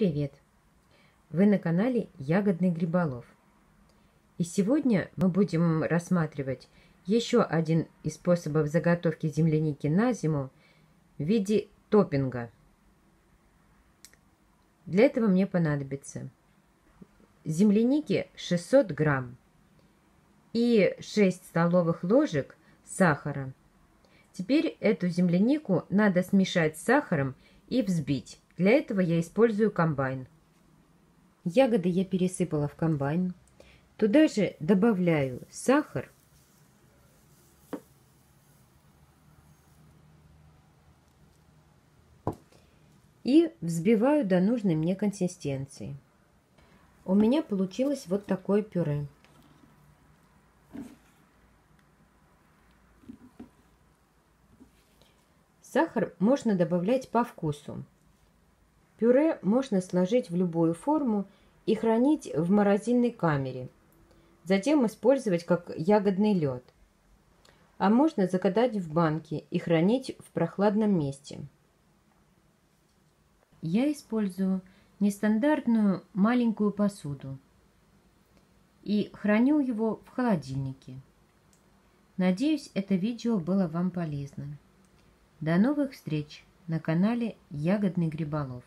привет! Вы на канале Ягодный Гриболов. И сегодня мы будем рассматривать еще один из способов заготовки земляники на зиму в виде топпинга. Для этого мне понадобится земляники 600 грамм и 6 столовых ложек сахара. Теперь эту землянику надо смешать с сахаром и взбить. Для этого я использую комбайн. Ягоды я пересыпала в комбайн. Туда же добавляю сахар. И взбиваю до нужной мне консистенции. У меня получилось вот такое пюре. Сахар можно добавлять по вкусу. Пюре можно сложить в любую форму и хранить в морозильной камере. Затем использовать как ягодный лед. А можно закатать в банки и хранить в прохладном месте. Я использую нестандартную маленькую посуду и храню его в холодильнике. Надеюсь, это видео было вам полезно. До новых встреч на канале Ягодный Гриболов.